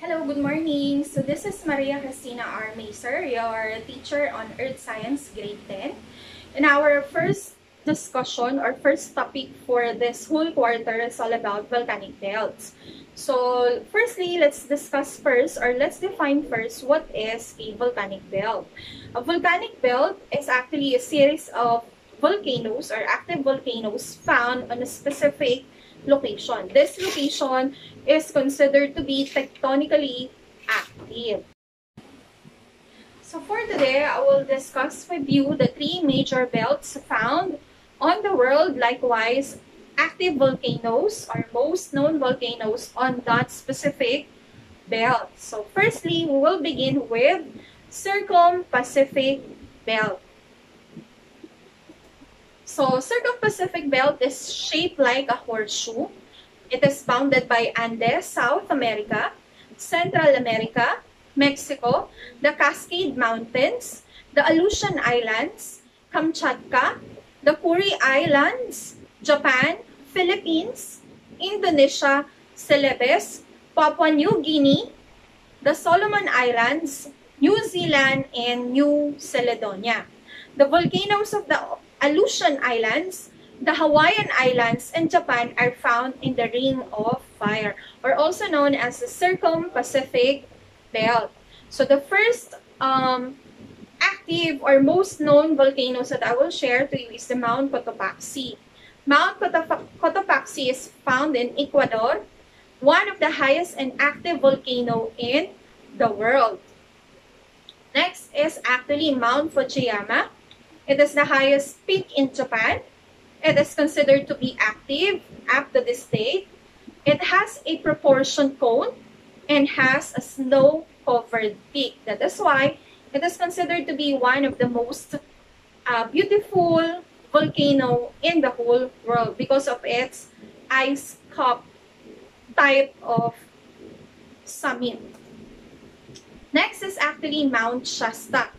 Hello, good morning. So this is Maria Cristina R. Your teacher on Earth Science Grade 10. And our first discussion or first topic for this whole quarter is all about volcanic belts. So firstly, let's discuss first or let's define first what is a volcanic belt. A volcanic belt is actually a series of volcanoes or active volcanoes found on a specific location. This location is considered to be tectonically active. So for today, I will discuss with you the three major belts found on the world, likewise active volcanoes or most known volcanoes on that specific belt. So firstly, we will begin with Circum-Pacific Belt. So, Circum-Pacific Belt is shaped like a horseshoe. It is bounded by Andes, South America, Central America, Mexico, the Cascade Mountains, the Aleutian Islands, Kamchatka, the Kuril Islands, Japan, Philippines, Indonesia, Celebes, Papua New Guinea, the Solomon Islands, New Zealand, and New Caledonia. The volcanoes of the Aleutian Islands, the Hawaiian Islands, and Japan are found in the Ring of Fire, or also known as the Circum-Pacific Belt. So the first um, active or most known volcanoes that I will share to you is the Mount Cotopaxi. Mount Cotopaxi is found in Ecuador, one of the highest and active volcano in the world. Next is actually Mount Fujiyama, it is the highest peak in Japan. It is considered to be active up to this date. It has a proportion cone and has a snow-covered peak. That is why it is considered to be one of the most uh, beautiful volcano in the whole world because of its ice cup type of summit. Next is actually Mount Shasta.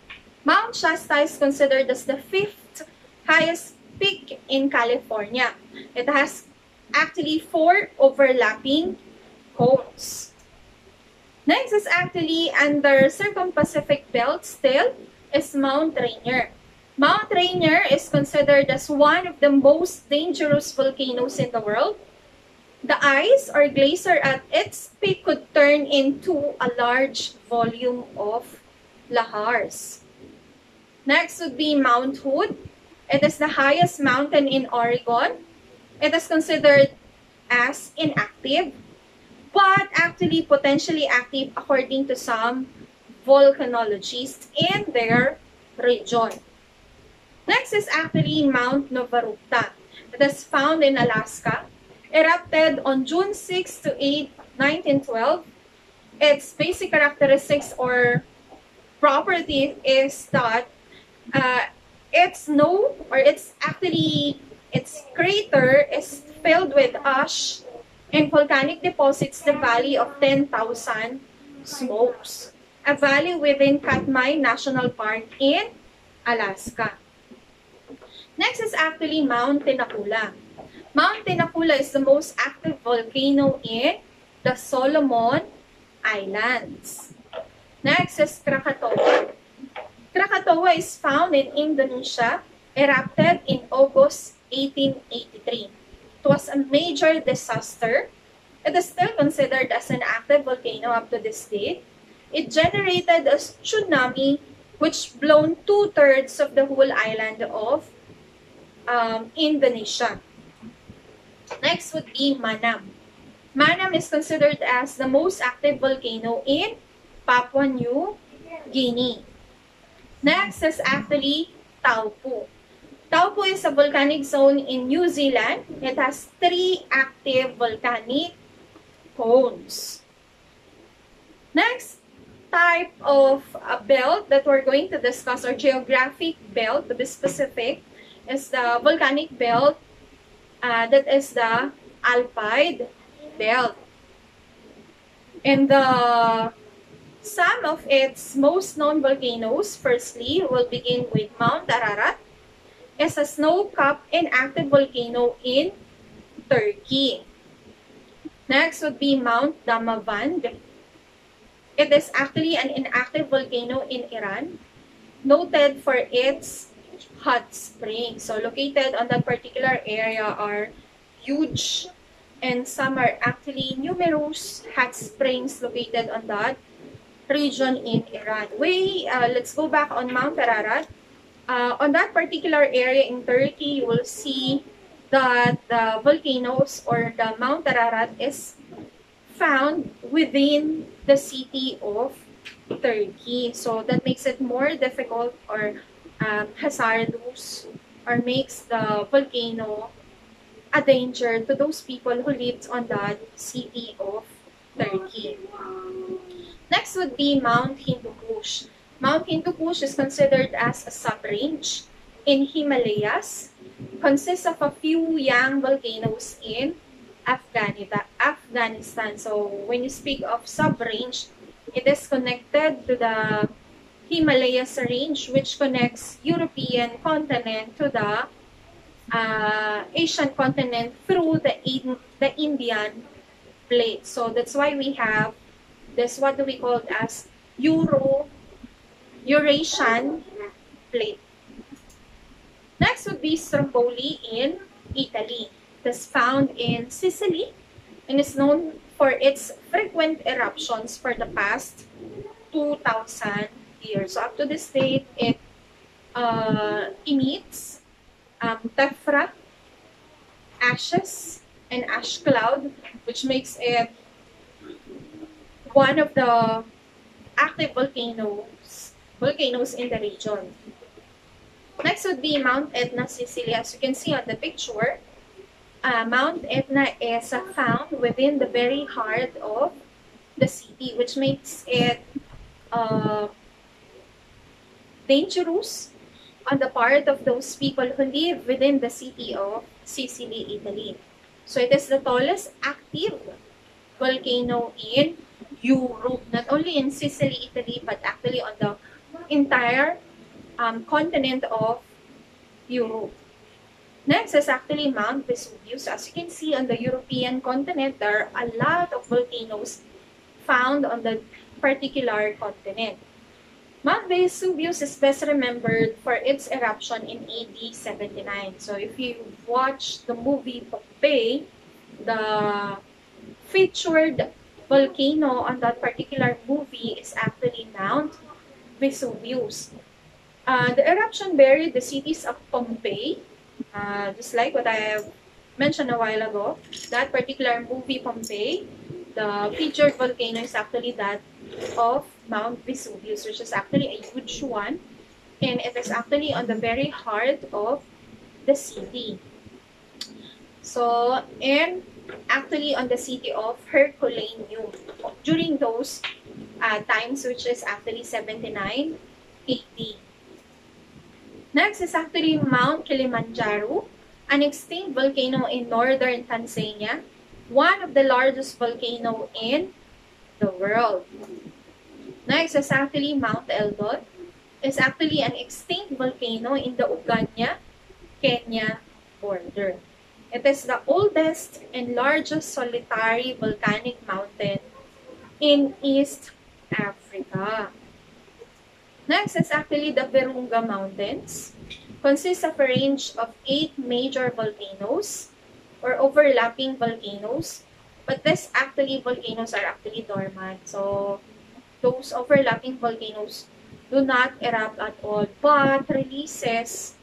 Mount Shasta is considered as the fifth highest peak in California. It has actually four overlapping cones. Next is actually under the Circum-Pacific Belt still is Mount Rainier. Mount Rainier is considered as one of the most dangerous volcanoes in the world. The ice or glacier at its peak could turn into a large volume of lahars. Next would be Mount Hood. It is the highest mountain in Oregon. It is considered as inactive, but actually potentially active according to some volcanologists in their region. Next is actually Mount Novarupta. It is found in Alaska. Erupted on June 6 to 8, 1912. Its basic characteristics or property is that uh, its no or it's actually its crater is filled with ash and volcanic deposits the valley of 10,000 smokes, a valley within Katmai National Park in Alaska. Next is actually Mount Tinakula. Mount Tinakula is the most active volcano in the Solomon Islands. Next is Krakatoa. Krakatoa is found in Indonesia, erupted in August 1883. It was a major disaster. It is still considered as an active volcano up to this date. It generated a tsunami which blown two-thirds of the whole island of um, Indonesia. Next would be Manam. Manam is considered as the most active volcano in Papua New Guinea. Next is actually Taupo. Taupo is a volcanic zone in New Zealand. It has three active volcanic cones. Next type of a belt that we're going to discuss, or geographic belt to be specific, is the volcanic belt uh, that is the Alpide belt. And the some of its most known volcanoes, firstly, will begin with Mount Ararat. It's a snow-capped and active volcano in Turkey. Next would be Mount Damavand. It is actually an inactive volcano in Iran, noted for its hot springs. So located on that particular area are huge and some are actually numerous hot springs located on that region in Iran. We, uh, let's go back on Mount Ararat. Uh, on that particular area in Turkey, you will see that the volcanoes or the Mount Ararat is found within the city of Turkey. So that makes it more difficult or um, hazardous or makes the volcano a danger to those people who lived on that city of Turkey. Next would be Mount Hindu Kush. Mount Hindu Kush is considered as a sub-range in Himalayas, consists of a few young volcanoes in Afghanistan. So when you speak of sub-range, it is connected to the Himalayas range, which connects European continent to the uh, Asian continent through the, in, the Indian plate. So that's why we have this, what we call it as Euro, Eurasian plate. Next would be Stromboli in Italy. It is found in Sicily and is known for its frequent eruptions for the past 2,000 years. So up to this date, it uh, emits um, tephra, ashes, and ash cloud, which makes it one of the active volcanoes, volcanoes in the region. Next would be Mount Etna, Sicily. As you can see on the picture, uh, Mount Etna is uh, found within the very heart of the city, which makes it uh, dangerous on the part of those people who live within the city of Sicily, Italy. So it is the tallest active volcano in Europe, not only in Sicily, Italy, but actually on the entire um, continent of Europe. Next is actually Mount Vesuvius. As you can see on the European continent, there are a lot of volcanoes found on the particular continent. Mount Vesuvius is best remembered for its eruption in AD 79. So if you watch the movie Pompeii, the featured volcano on that particular movie is actually Mount Vesuvius. Uh, the eruption buried the cities of Pompeii, uh, just like what I mentioned a while ago. That particular movie, Pompeii, the featured volcano is actually that of Mount Vesuvius, which is actually a huge one. And it is actually on the very heart of the city. So, and actually on the city of Herculaneum during those uh, times, which is actually 79 AD. Next is actually Mount Kilimanjaro, an extinct volcano in northern Tanzania, one of the largest volcano in the world. Next is actually Mount Elgon. It's actually an extinct volcano in the Uganda, Kenya border. It is the oldest and largest solitary volcanic mountain in East Africa. Next is actually the Virunga Mountains. Consists of a range of eight major volcanoes or overlapping volcanoes. But these actually volcanoes are actually dormant. So those overlapping volcanoes do not erupt at all, but releases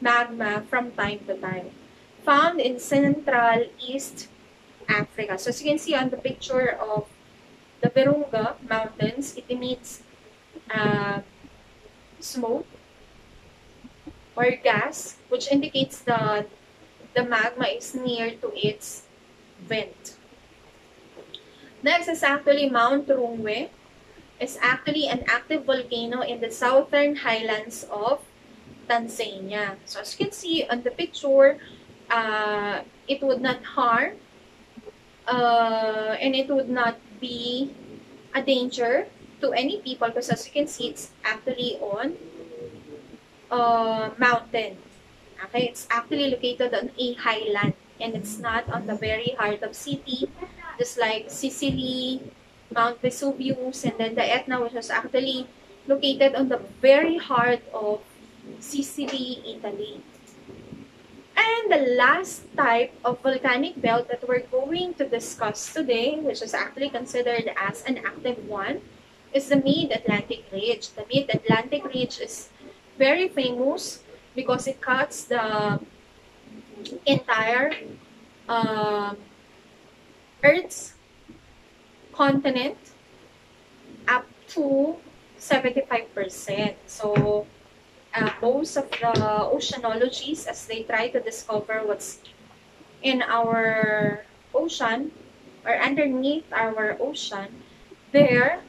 magma from time to time. Found in Central East Africa. So as you can see on the picture of the Virunga Mountains, it emits uh, smoke or gas, which indicates that the magma is near to its vent. Next is actually Mount Rungwe, It's actually an active volcano in the southern highlands of Tanzania. So as you can see on the picture, uh, it would not harm uh, and it would not be a danger to any people because as you can see, it's actually on uh, mountain. Okay, it's actually located on a highland and it's not on the very heart of city, just like Sicily, Mount Vesuvius, and then the Etna, which was actually located on the very heart of Sicily, Italy. And the last type of volcanic belt that we're going to discuss today, which is actually considered as an active one, is the Mid-Atlantic Ridge. The Mid-Atlantic Ridge is very famous because it cuts the entire uh, Earth's continent up to 75%. So, uh, most of the oceanologists, as they try to discover what's in our ocean or underneath our ocean, there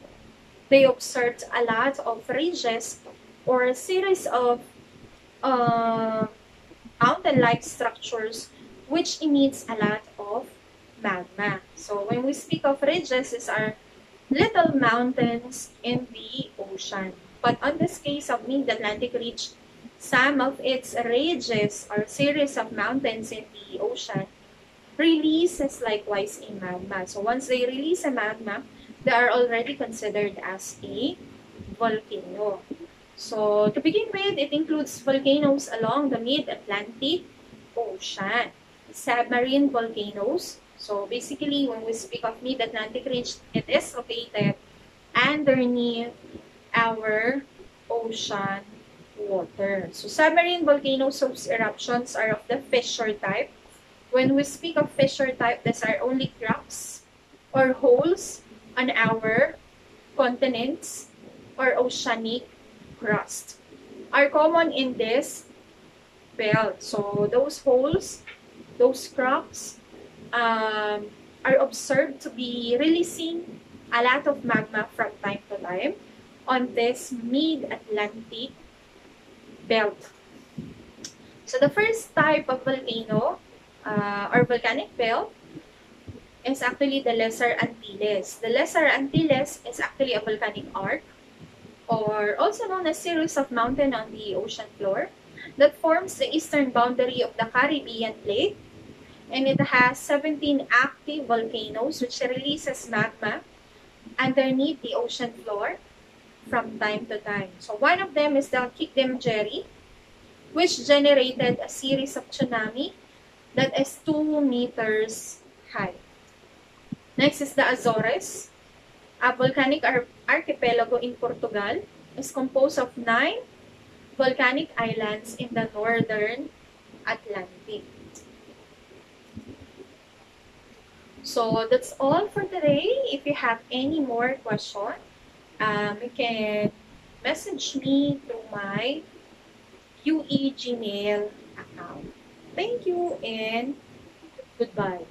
they observed a lot of ridges or a series of uh, mountain-like structures which emits a lot of magma. So when we speak of ridges, these are little mountains in the ocean. But on this case of Mid-Atlantic Ridge, some of its ridges or series of mountains in the ocean releases likewise a magma. So once they release a magma, they are already considered as a volcano. So to begin with, it includes volcanoes along the Mid-Atlantic Ocean, submarine volcanoes. So basically, when we speak of Mid-Atlantic Ridge, it is located underneath our ocean water. So submarine volcanoes whose eruptions are of the fissure type. When we speak of fissure type, these are only cracks or holes on our continents or oceanic crust are common in this belt. So those holes, those cracks um, are observed to be releasing a lot of magma from time to time on this mid-Atlantic belt. So the first type of volcano uh, or volcanic belt is actually the Lesser Antilles. The Lesser Antilles is actually a volcanic arc or also known as series of mountain on the ocean floor that forms the eastern boundary of the Caribbean plate and it has 17 active volcanoes which releases magma underneath the ocean floor from time to time. So one of them is the Kick 'em Jenny which generated a series of tsunami that is 2 meters high. Next is the Azores, a volcanic ar archipelago in Portugal. is composed of nine volcanic islands in the northern Atlantic. So that's all for today. If you have any more questions, um, you can message me through my UE Gmail account. Thank you and goodbye.